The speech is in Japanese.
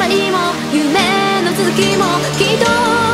まりも夢の続きもきっと